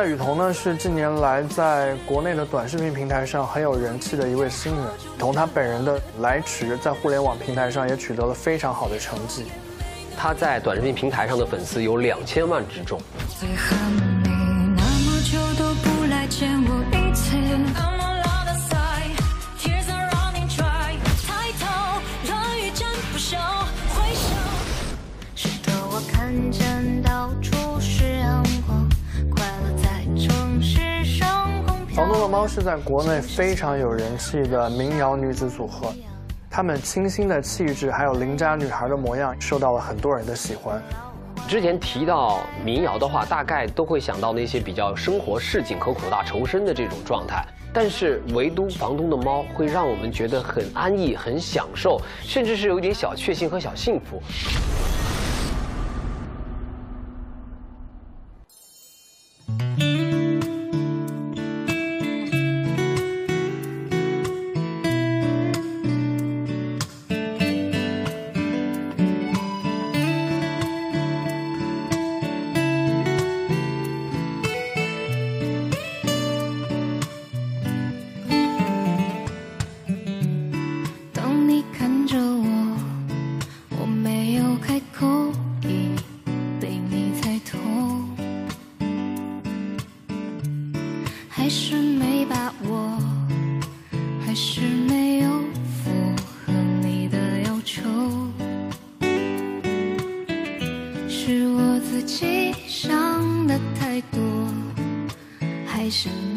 戴雨桐呢是近年来在国内的短视频平台上很有人气的一位新人，同他本人的来迟在互联网平台上也取得了非常好的成绩。他在短视频平台上的粉丝有两千万之众。猫是在国内非常有人气的民谣女子组合，她们清新的气质还有邻家女孩的模样，受到了很多人的喜欢。之前提到民谣的话，大概都会想到那些比较生活市井和苦大仇深的这种状态，但是唯独房东的猫会让我们觉得很安逸、很享受，甚至是有一点小确幸和小幸福。为什么？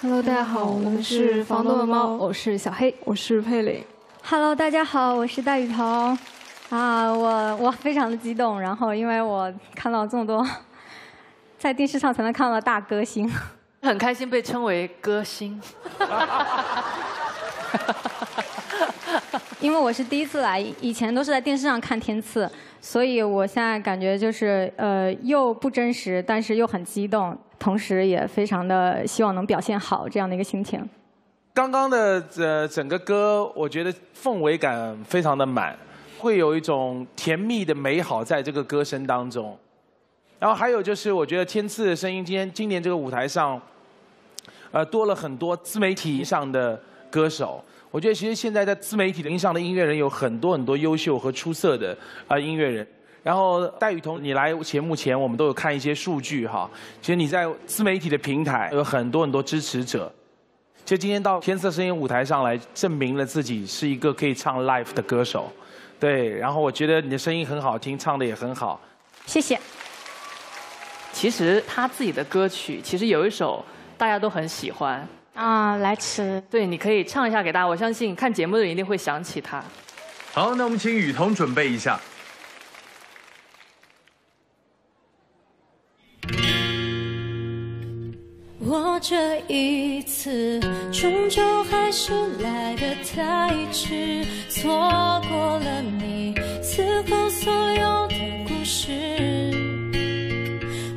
Hello，大家好，我们是房东的猫，我是小黑，我是佩玲。Hello，大家好，我是戴雨桐。啊，我我非常的激动，然后因为我看到这么多，在电视上才能看到的大歌星，很开心被称为歌星。因为我是第一次来，以前都是在电视上看天赐，所以我现在感觉就是呃又不真实，但是又很激动，同时也非常的希望能表现好这样的一个心情。刚刚的呃整个歌，我觉得氛围感非常的满，会有一种甜蜜的美好在这个歌声当中。然后还有就是，我觉得天赐的声音今天今年这个舞台上，呃，多了很多自媒体上的歌手。我觉得其实现在在自媒体的上的音乐人有很多很多优秀和出色的啊、呃音乐人。然后戴雨桐，你来节目前我们都有看一些数据哈，其实你在自媒体的平台有很多很多支持者。就今天到天色声音舞台上来，证明了自己是一个可以唱 live 的歌手，对。然后我觉得你的声音很好听，唱的也很好。谢谢。其实他自己的歌曲，其实有一首大家都很喜欢。啊，来迟。对，你可以唱一下给大家，我相信看节目的人一定会想起他。好，那我们请雨桐准备一下。这一次终究还是来得太迟，错过了你此后所有的故事。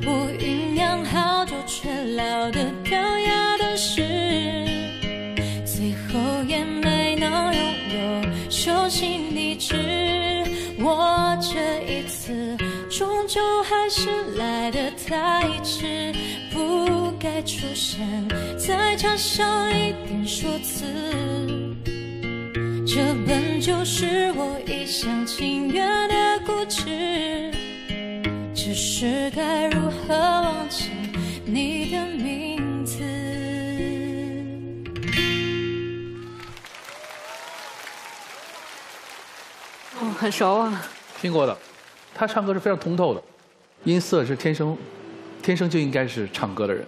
我酝酿好久却老得掉牙的事，最后也没能拥有手心地址。我这一次终究还是来得太迟，该出现，再加上一点说辞。这本就是我一厢情愿的固执，只是该如何忘记你的名字？哦，很熟啊。听过的，他唱歌是非常通透的，音色是天生，天生就应该是唱歌的人。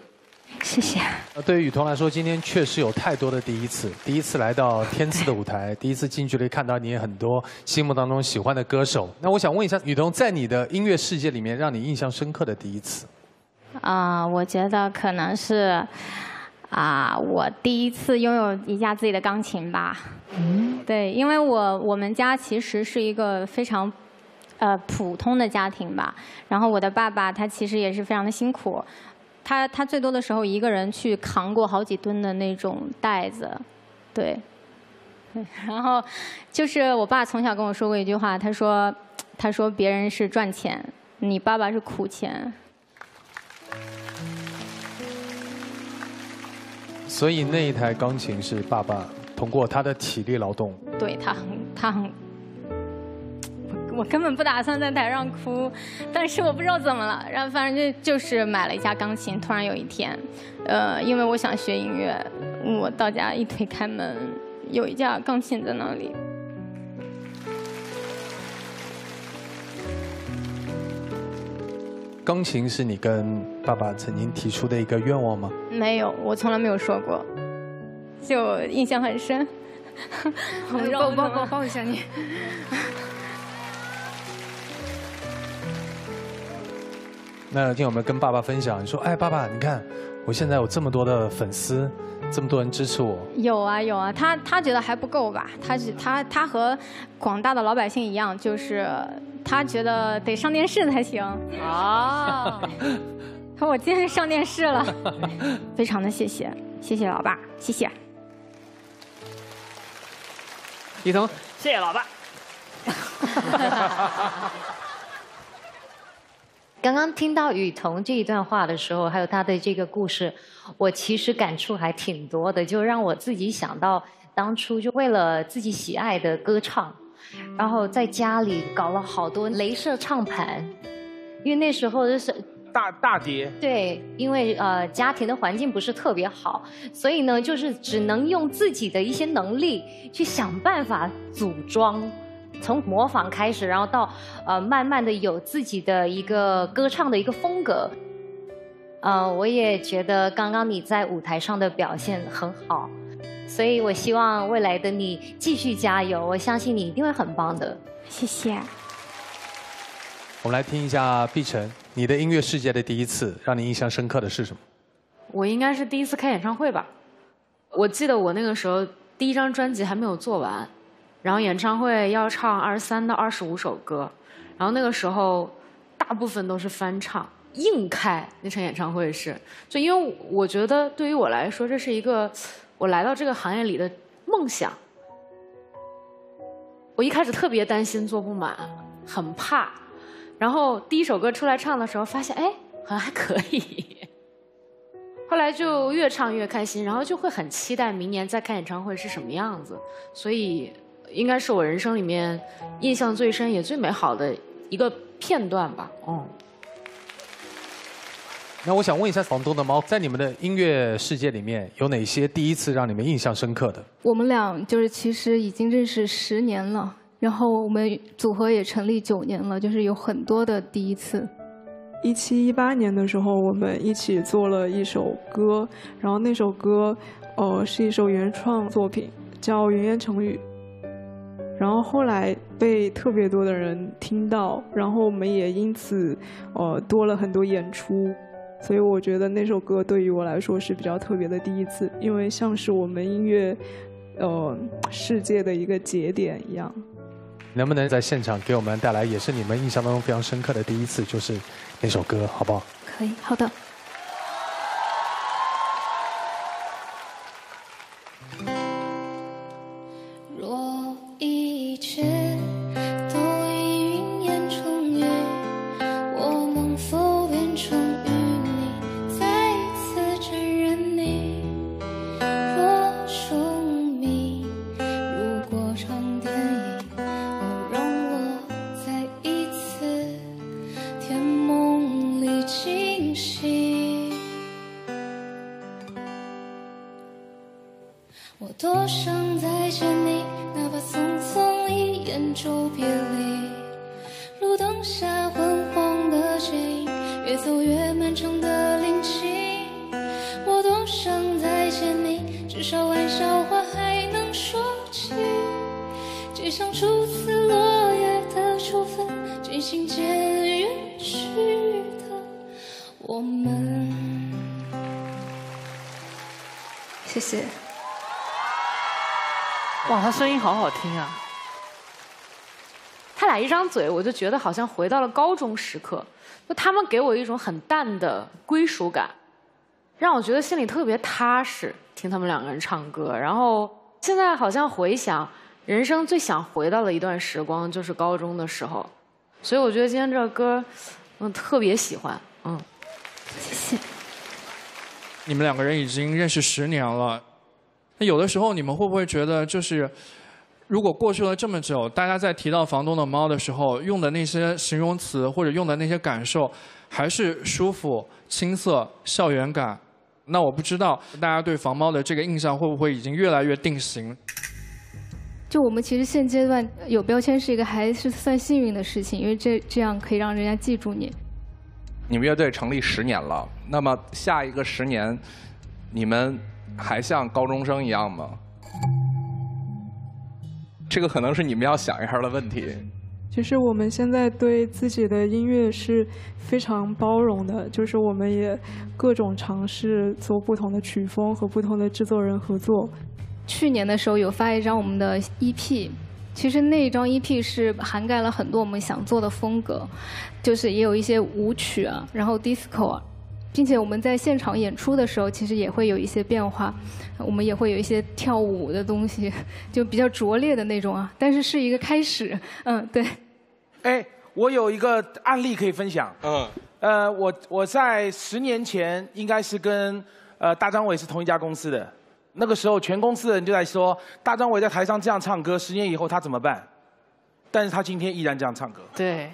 谢谢。呃对于雨桐来说，今天确实有太多的第一次。第一次来到天赐的舞台，第一次近距离看到你很多心目当中喜欢的歌手。那我想问一下，雨桐在你的音乐世界里面，让你印象深刻的第一次？啊、我觉得可能是啊、我第一次拥有一架自己的钢琴吧。嗯，对，因为我我们家其实是一个非常呃普通的家庭吧。然后我的爸爸他其实也是非常的辛苦，他他最多的时候一个人去扛过好几吨的那种袋子，对。对，然后就是我爸从小跟我说过一句话，他说他说别人是赚钱，你爸爸是苦钱。所以那一台钢琴是爸爸通过他的体力劳动。对他很，他很，我我根本不打算在台上哭，但是我不知道怎么了，然后反正就就是买了一架钢琴。突然有一天，呃，因为我想学音乐，我到家一推开门，有一架钢琴在那里。钢琴是你跟爸爸曾经提出的一个愿望吗？没有，我从来没有说过，就印象很深。我不知道抱抱抱抱一下你。那今天我们跟爸爸分享，你说，哎，爸爸，你看我现在有这么多的粉丝，这么多人支持我，有啊有啊，他他觉得还不够吧？他是他他和广大的老百姓一样，就是他觉得得上电视才行。啊，可我今天上电视了，非常的谢谢，谢谢老爸，谢谢。雨桐，谢谢老爸。刚刚听到雨桐这一段话的时候，还有他的这个故事，我其实感触还挺多的，就让我自己想到当初就为了自己喜爱的歌唱，然后在家里搞了好多镭射唱盘，因为那时候就是大大碟，对，因为呃家庭的环境不是特别好，所以呢就是只能用自己的一些能力去想办法组装。从模仿开始，然后到呃，慢慢的有自己的一个歌唱的一个风格。呃，我也觉得刚刚你在舞台上的表现很好，所以我希望未来的你继续加油，我相信你一定会很棒的。谢谢。我们来听一下碧晨，你的音乐世界的第一次，让你印象深刻的是什么？我应该是第一次开演唱会吧。我记得我那个时候第一张专辑还没有做完。然后演唱会要唱二十三到二十五首歌，然后那个时候大部分都是翻唱，硬开那场演唱会是，就因为我觉得对于我来说这是一个我来到这个行业里的梦想。我一开始特别担心做不满，很怕，然后第一首歌出来唱的时候发现哎好像还可以，后来就越唱越开心，然后就会很期待明年再开演唱会是什么样子，所以。应该是我人生里面印象最深也最美好的一个片段吧。嗯。那我想问一下房东的猫，在你们的音乐世界里面有哪些第一次让你们印象深刻的？我们俩就是其实已经认识十年了，然后我们组合也成立九年了，就是有很多的第一次。一七一八年的时候，我们一起做了一首歌，然后那首歌，呃，是一首原创作品，叫《云烟成语》。然后后来被特别多的人听到，然后我们也因此，呃，多了很多演出，所以我觉得那首歌对于我来说是比较特别的第一次，因为像是我们音乐，呃，世界的一个节点一样。能不能在现场给我们带来也是你们印象当中非常深刻的第一次，就是那首歌，好不好？可以，好的。越走越漫长的林径我多想再见你至少玩笑话还能说起街像初次落叶的秋分渐行渐远去的我们。谢谢。哇他声音好好听啊。他俩一张嘴，我就觉得好像回到了高中时刻。就他们给我一种很淡的归属感，让我觉得心里特别踏实。听他们两个人唱歌，然后现在好像回想人生最想回到的一段时光，就是高中的时候。所以我觉得今天这个歌，嗯，特别喜欢。嗯，谢谢。你们两个人已经认识十年了，那有的时候你们会不会觉得就是？如果过去了这么久，大家在提到房东的猫的时候，用的那些形容词或者用的那些感受，还是舒服、青涩、校园感，那我不知道大家对房猫的这个印象会不会已经越来越定型？就我们其实现阶段有标签是一个还是算幸运的事情，因为这这样可以让人家记住你。你们乐队成立十年了，那么下一个十年，你们还像高中生一样吗？这个可能是你们要想一下的问题。其实我们现在对自己的音乐是非常包容的，就是我们也各种尝试做不同的曲风和不同的制作人合作。去年的时候有发一张我们的 EP，其实那一张 EP 是涵盖了很多我们想做的风格，就是也有一些舞曲啊，然后 disco 啊。并且我们在现场演出的时候，其实也会有一些变化，我们也会有一些跳舞的东西，就比较拙劣的那种啊。但是是一个开始，嗯，对。哎，我有一个案例可以分享。嗯。呃，我我在十年前应该是跟呃大张伟是同一家公司的，那个时候全公司的人就在说，大张伟在台上这样唱歌，十年以后他怎么办？但是他今天依然这样唱歌。对，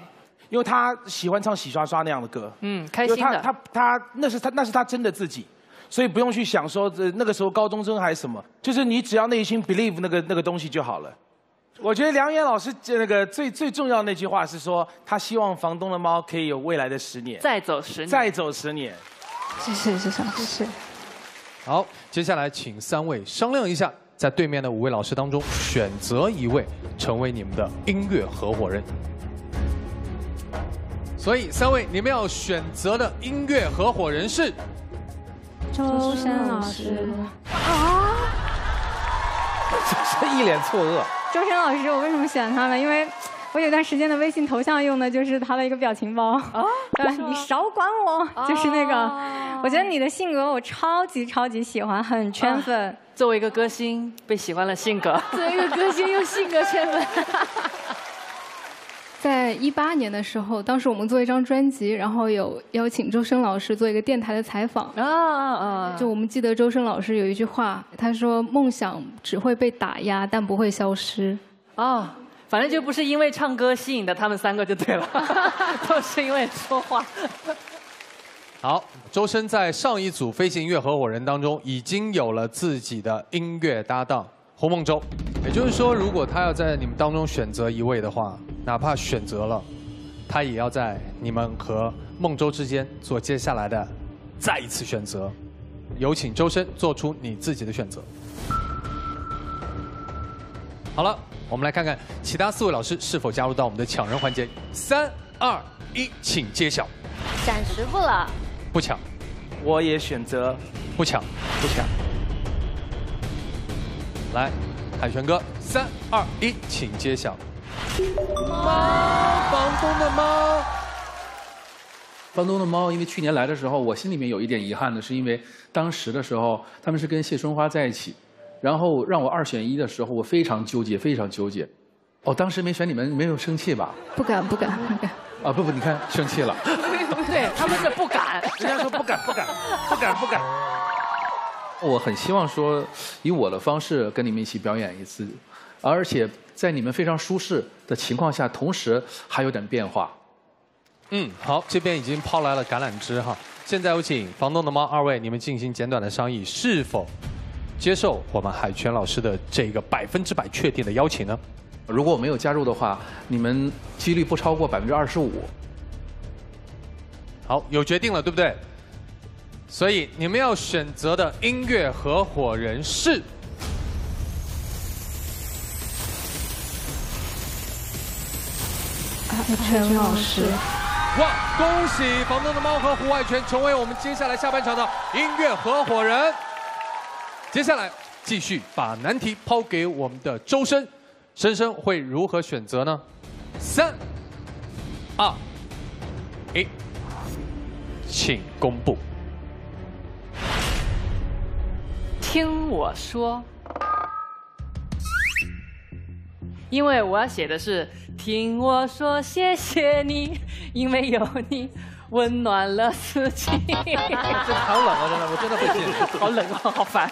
因为他喜欢唱洗刷刷那样的歌。嗯，开心的。他他他那是他那是他真的自己，所以不用去想说这那个时候高中生还是什么，就是你只要内心 believe 那个那个东西就好了。我觉得梁岩老师这那个最最重要的那句话是说，他希望房东的猫可以有未来的十年，再走十年，再走十年。谢谢谢谢谢谢。好，接下来请三位商量一下，在对面的五位老师当中选择一位成为你们的音乐合伙人。所以三位你们要选择的音乐合伙人是周深老师。啊！这一脸错愕。周深老师，我为什么选他呢？因为我有段时间的微信头像用的就是他的一个表情包。啊，对你少管我，就是那个。我觉得你的性格我超级超级喜欢，很圈粉。作为一个歌星，被喜欢了性格。作为一个歌星，用性格圈粉。在一八年的时候，当时我们做一张专辑，然后有邀请周深老师做一个电台的采访。啊啊啊！就我们记得周深老师有一句话，他说：“梦想只会被打压，但不会消失。”哦，反正就不是因为唱歌吸引的他们三个就对了，都是因为说话。好，周深在上一组飞行音乐合伙人当中已经有了自己的音乐搭档胡梦舟，也就是说，如果他要在你们当中选择一位的话。哪怕选择了，他也要在你们和孟州之间做接下来的再一次选择。有请周深做出你自己的选择。好了，我们来看看其他四位老师是否加入到我们的抢人环节。三、二、一，请揭晓。暂时不了。不抢。我也选择不抢。不抢。来，海泉哥，三、二、一，请揭晓。猫，房东的猫。房东的猫，因为去年来的时候，我心里面有一点遗憾的是，因为当时的时候他们是跟谢春花在一起，然后让我二选一的时候，我非常纠结，非常纠结。哦，当时没选你们，没有生气吧？不敢，不敢，不敢。啊，不不，你看生气了。对，他们是不敢，人家说不敢，不敢，不敢，不敢。我很希望说，以我的方式跟你们一起表演一次，而且。在你们非常舒适的情况下，同时还有点变化。嗯，好，这边已经抛来了橄榄枝哈。现在有请房东的猫二位，你们进行简短的商议，是否接受我们海泉老师的这个百分之百确定的邀请呢？如果我没有加入的话，你们几率不超过百分之二十五。好，有决定了，对不对？所以你们要选择的音乐合伙人是。海泉老师，哇！恭喜房东的猫和胡海泉成为我们接下来下半场的音乐合伙人。接下来继续把难题抛给我们的周深，深深会如何选择呢？三、二、一，请公布。听我说。因为我要写的是听我说谢谢你，因为有你温暖了四季。这好冷啊，真的，我真的会写，好冷啊，好烦。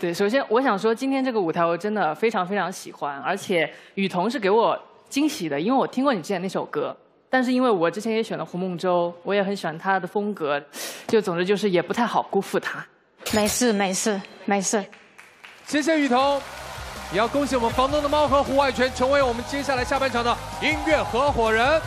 对，首先我想说，今天这个舞台我真的非常非常喜欢，而且雨桐是给我惊喜的，因为我听过你之前那首歌，但是因为我之前也选了胡梦舟，我也很喜欢他的风格，就总之就是也不太好辜负他。没事没事没事，谢谢雨桐。也要恭喜我们房东的猫和胡海泉成为我们接下来下半场的音乐合伙人。